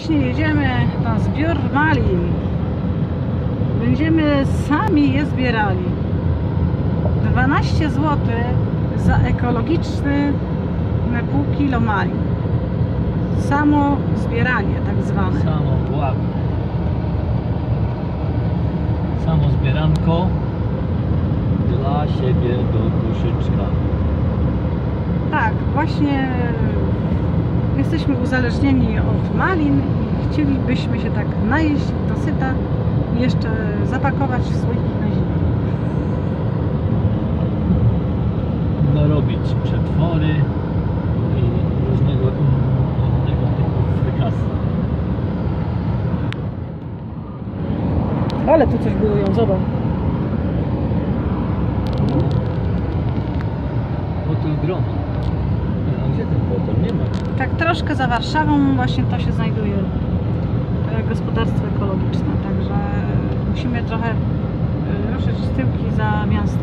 Właśnie jedziemy na zbiór malin. Będziemy sami je zbierali. 12 zł za ekologiczny na pół kilo malin. Samo zbieranie tak zwane. Samo błagę. Samo zbieranko dla siebie do duszyczka. Tak, właśnie jesteśmy uzależnieni od malin i chcielibyśmy się tak najeść do syta i jeszcze zapakować w słoiki na zimę. Narobić przetwory i różnego innego typu frykasy. Ale tu coś budują, zobacz. Hotel Groma. A gdzie ten hotel? Nie. Tak troszkę za Warszawą właśnie to się znajduje e, gospodarstwo ekologiczne, także musimy trochę e, ruszyć z tyłki za miasto.